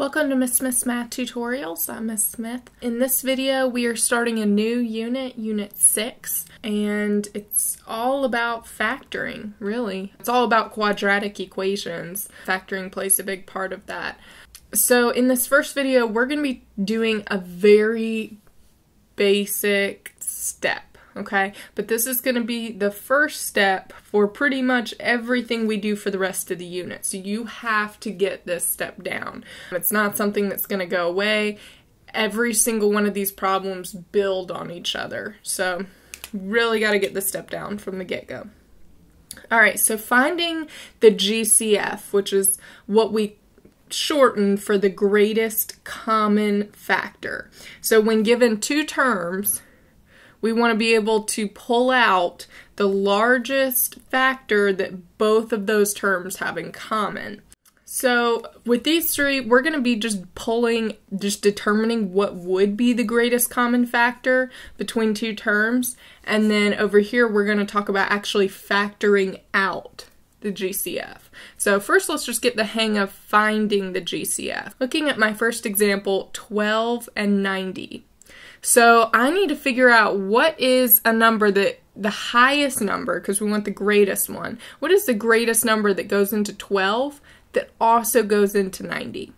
Welcome to Miss Smith's Math Tutorials. I'm Miss Smith. In this video, we are starting a new unit, Unit 6, and it's all about factoring, really. It's all about quadratic equations. Factoring plays a big part of that. So in this first video, we're going to be doing a very basic step okay? But this is going to be the first step for pretty much everything we do for the rest of the unit. So you have to get this step down. It's not something that's going to go away. Every single one of these problems build on each other. So really got to get this step down from the get-go. All right, so finding the GCF, which is what we shorten for the greatest common factor. So when given two terms, we want to be able to pull out the largest factor that both of those terms have in common. So with these three, we're going to be just pulling, just determining what would be the greatest common factor between two terms. And then over here, we're going to talk about actually factoring out the GCF. So first, let's just get the hang of finding the GCF. Looking at my first example, 12 and 90. So I need to figure out what is a number that the highest number, because we want the greatest one. What is the greatest number that goes into 12 that also goes into 90?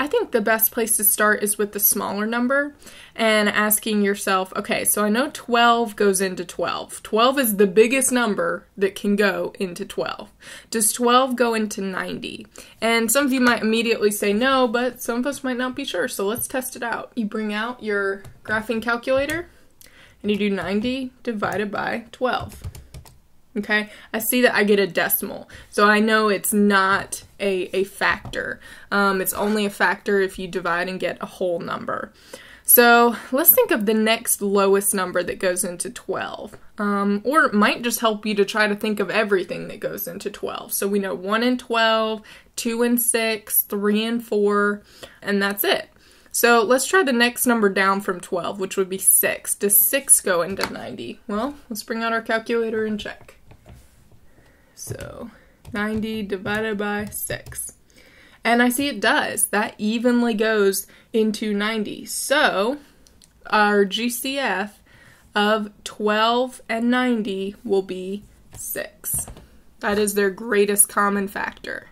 I think the best place to start is with the smaller number and asking yourself, okay, so I know 12 goes into 12. 12 is the biggest number that can go into 12. Does 12 go into 90? And some of you might immediately say no, but some of us might not be sure, so let's test it out. You bring out your graphing calculator and you do 90 divided by 12. Okay, I see that I get a decimal, so I know it's not a, a factor. Um, it's only a factor if you divide and get a whole number. So let's think of the next lowest number that goes into 12. Um, or it might just help you to try to think of everything that goes into 12. So we know 1 and 12, 2 and 6, 3 and 4, and that's it. So let's try the next number down from 12, which would be 6. Does 6 go into 90? Well, let's bring out our calculator and check. So 90 divided by 6. And I see it does. That evenly goes into 90. So our GCF of 12 and 90 will be 6. That is their greatest common factor.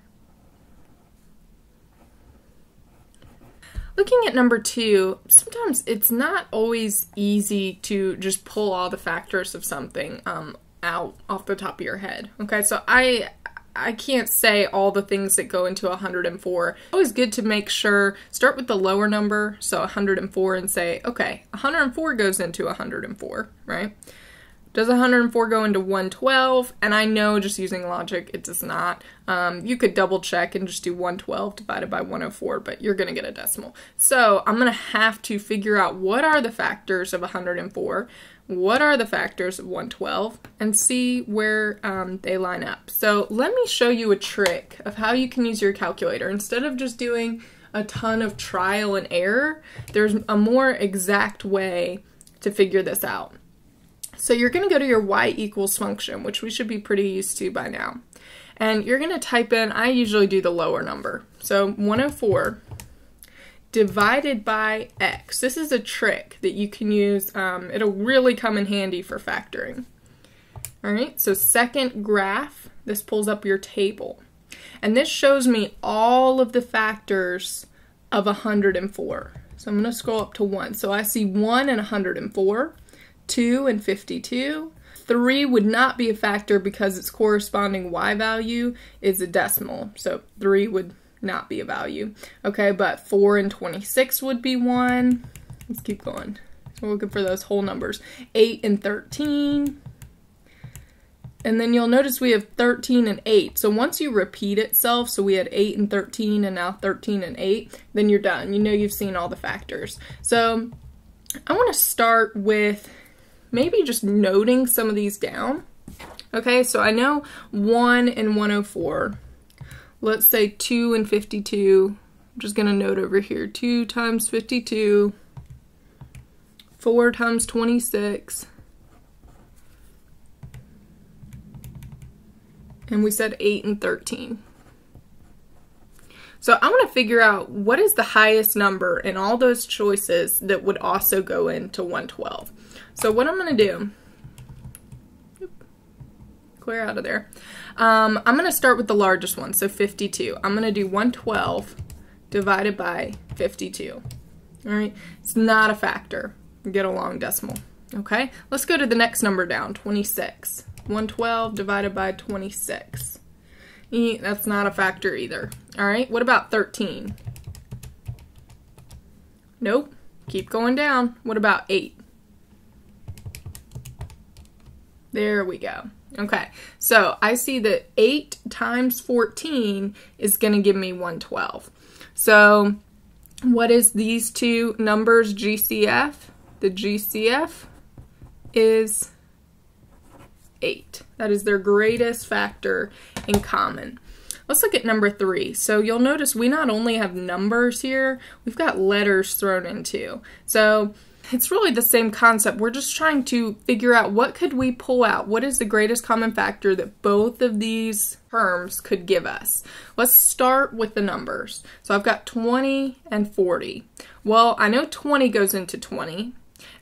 Looking at number two, sometimes it's not always easy to just pull all the factors of something um, out off the top of your head. Okay, so I I can't say all the things that go into 104. Always good to make sure, start with the lower number, so 104, and say, okay, 104 goes into 104, right? Does 104 go into 112? And I know just using logic, it does not. Um, you could double check and just do 112 divided by 104, but you're going to get a decimal. So I'm going to have to figure out what are the factors of 104 what are the factors of 112 and see where um, they line up. So let me show you a trick of how you can use your calculator. Instead of just doing a ton of trial and error, there's a more exact way to figure this out. So you're going to go to your y equals function, which we should be pretty used to by now. And you're going to type in, I usually do the lower number. So 104 divided by x. This is a trick that you can use. Um, it'll really come in handy for factoring. All right, so second graph, this pulls up your table. And this shows me all of the factors of 104. So I'm going to scroll up to 1. So I see 1 and 104, 2 and 52. 3 would not be a factor because its corresponding y value is a decimal. So 3 would not be a value. Okay, but 4 and 26 would be 1. Let's keep going. So we're looking for those whole numbers. 8 and 13. And then you'll notice we have 13 and 8. So once you repeat itself, so we had 8 and 13 and now 13 and 8, then you're done. You know you've seen all the factors. So I want to start with maybe just noting some of these down. Okay, so I know 1 and 104 let's say 2 and 52. I'm just going to note over here 2 times 52, 4 times 26, and we said 8 and 13. So I want to figure out what is the highest number in all those choices that would also go into 112. So what I'm going to do, out of there, um, I'm going to start with the largest one, so 52. I'm going to do 112 divided by 52. All right, it's not a factor. Get a long decimal. Okay, let's go to the next number down, 26. 112 divided by 26. E, that's not a factor either. All right, what about 13? Nope, keep going down. What about 8? There we go. Okay, so I see that 8 times 14 is going to give me 112. So what is these two numbers GCF? The GCF is 8. That is their greatest factor in common. Let's look at number 3. So you'll notice we not only have numbers here, we've got letters thrown in too. So it's really the same concept. We're just trying to figure out what could we pull out? What is the greatest common factor that both of these terms could give us? Let's start with the numbers. So I've got 20 and 40. Well, I know 20 goes into 20.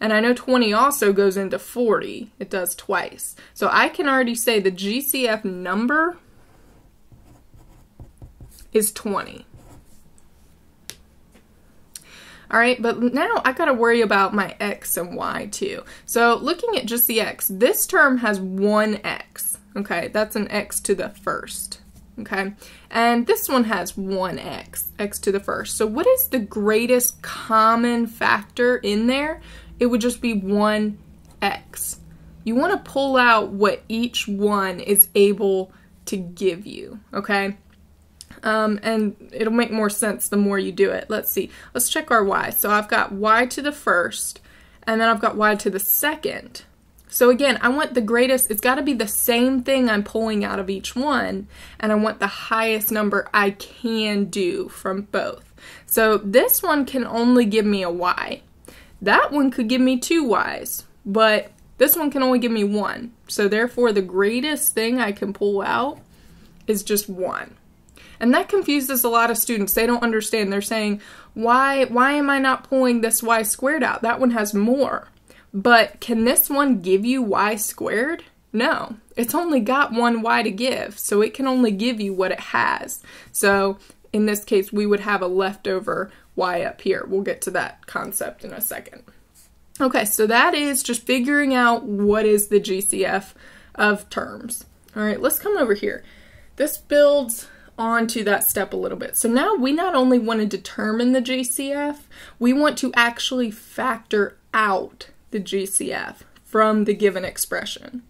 And I know 20 also goes into 40. It does twice. So I can already say the GCF number is 20. All right, but now I gotta worry about my x and y too. So looking at just the x, this term has one x, okay? That's an x to the first, okay? And this one has one x, x to the first. So what is the greatest common factor in there? it would just be 1x. You want to pull out what each one is able to give you, okay? Um, and it'll make more sense the more you do it. Let's see. Let's check our y. So I've got y to the first, and then I've got y to the second. So again, I want the greatest, it's got to be the same thing I'm pulling out of each one, and I want the highest number I can do from both. So this one can only give me a y. That one could give me two Ys, but this one can only give me one. So therefore, the greatest thing I can pull out is just one. And that confuses a lot of students. They don't understand. They're saying, why, why am I not pulling this y squared out? That one has more. But can this one give you y squared? No, it's only got one y to give, so it can only give you what it has. So in this case, we would have a leftover y up here. We'll get to that concept in a second. Okay, so that is just figuring out what is the GCF of terms. All right, let's come over here. This builds onto that step a little bit. So now we not only want to determine the GCF, we want to actually factor out the GCF from the given expression.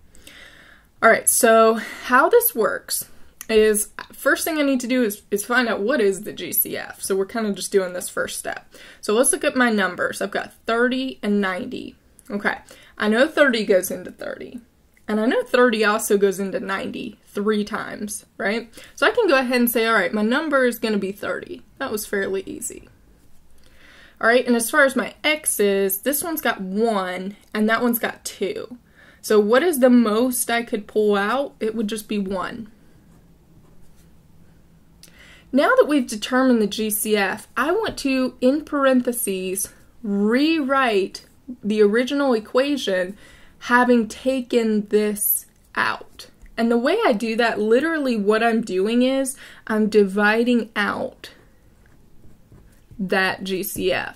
All right, so how this works is first thing I need to do is, is find out what is the GCF. So we're kind of just doing this first step. So let's look at my numbers. I've got 30 and 90. Okay, I know 30 goes into 30. And I know 30 also goes into 90 three times, right? So I can go ahead and say, all right, my number is going to be 30. That was fairly easy. All right, and as far as my x's, this one's got 1 and that one's got 2. So what is the most I could pull out? It would just be 1. Now that we've determined the GCF, I want to, in parentheses, rewrite the original equation having taken this out. And the way I do that, literally what I'm doing is I'm dividing out that GCF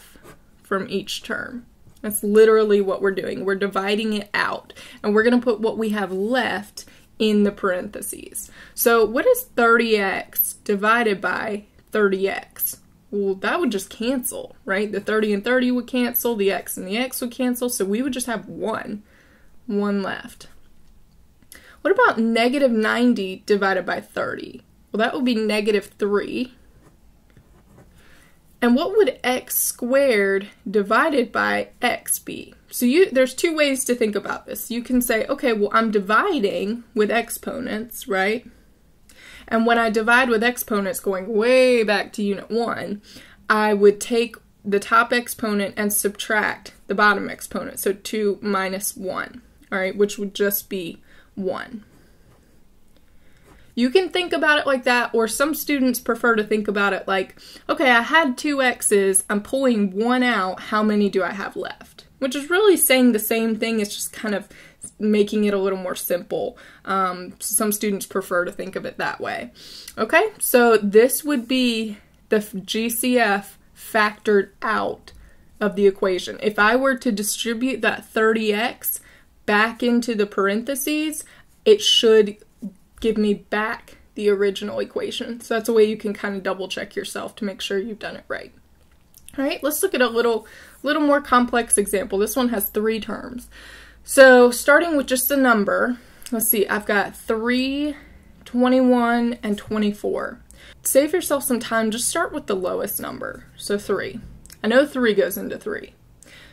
from each term. That's literally what we're doing. We're dividing it out. And we're going to put what we have left in the parentheses. So what is 30x divided by 30x? Well, that would just cancel, right? The 30 and 30 would cancel, the x and the x would cancel, so we would just have 1, 1 left. What about negative 90 divided by 30? Well, that would be negative 3. And what would x squared divided by x be? So you there's two ways to think about this. You can say, okay, well, I'm dividing with exponents, right? And when I divide with exponents going way back to unit 1, I would take the top exponent and subtract the bottom exponent. So 2 minus 1, all right, which would just be 1. You can think about it like that, or some students prefer to think about it like, okay, I had two x's, I'm pulling one out, how many do I have left? Which is really saying the same thing, it's just kind of making it a little more simple. Um, some students prefer to think of it that way. Okay, so this would be the GCF factored out of the equation. If I were to distribute that 30x back into the parentheses, it should give me back the original equation. So that's a way you can kind of double check yourself to make sure you've done it right. All right, let's look at a little, little more complex example. This one has three terms. So starting with just the number, let's see, I've got 3, 21, and 24. Save yourself some time, just start with the lowest number, so 3. I know 3 goes into 3.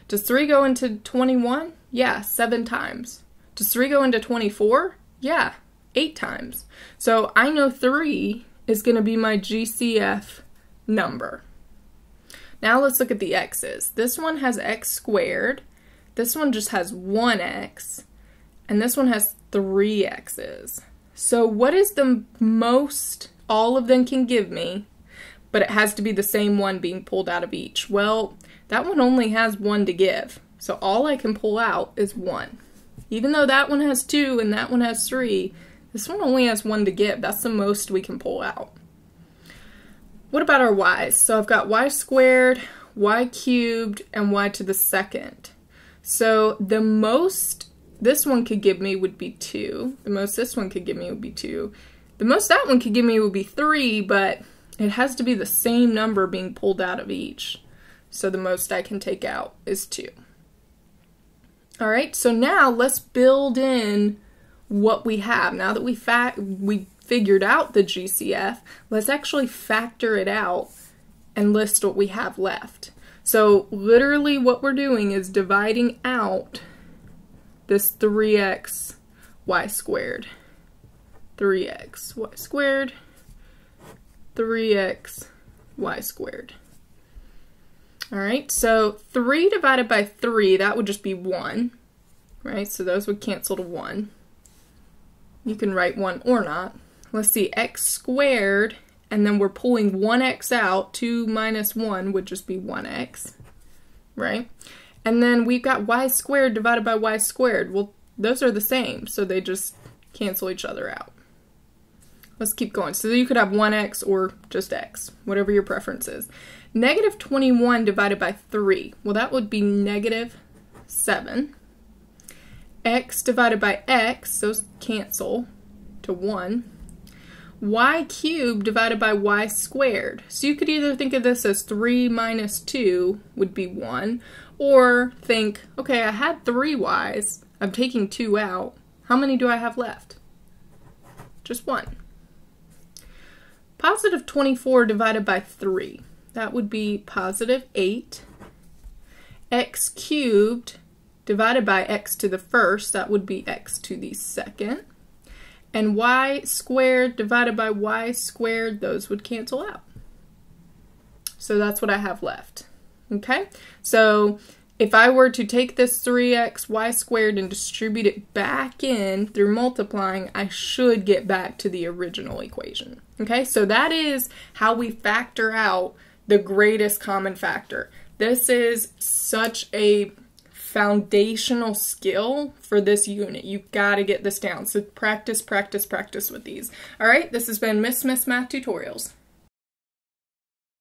Does 3 go into 21? Yeah, 7 times. Does 3 go into 24? Yeah, 8 times. So I know 3 is going to be my GCF number. Now let's look at the x's. This one has x squared. This one just has 1x. And this one has 3 x's. So what is the most all of them can give me, but it has to be the same one being pulled out of each? Well, that one only has one to give. So all I can pull out is one. Even though that one has two and that one has three, this one only has one to give. That's the most we can pull out. What about our y's? So I've got y squared, y cubed, and y to the second. So the most this one could give me would be 2. The most this one could give me would be 2. The most that one could give me would be 3, but it has to be the same number being pulled out of each. So the most I can take out is 2. All right, so now let's build in what we have. Now that we fact we figured out the GCF, let's actually factor it out and list what we have left. So literally what we're doing is dividing out this 3x y squared. 3x y squared, 3x y squared. All right, so 3 divided by 3, that would just be 1, right? So those would cancel to 1. You can write 1 or not. Let's see, x squared, and then we're pulling 1x out. 2 minus 1 would just be 1x, right? And then we've got y squared divided by y squared. Well, those are the same, so they just cancel each other out. Let's keep going. So you could have 1x or just x, whatever your preference is. Negative 21 divided by 3. Well, that would be negative 7. x divided by x, those cancel to 1. y cubed divided by y squared. So you could either think of this as 3 minus 2 would be 1, or think, okay, I had three y's. I'm taking two out. How many do I have left? Just one. Positive 24 divided by 3. That would be positive 8. x cubed divided by x to the first. That would be x to the second. And y squared divided by y squared, those would cancel out. So that's what I have left. Okay, so if I were to take this 3x y squared and distribute it back in through multiplying, I should get back to the original equation. Okay, so that is how we factor out the greatest common factor. This is such a foundational skill for this unit. You've got to get this down. So practice, practice, practice with these. All right, this has been Miss Smith's Math Tutorials.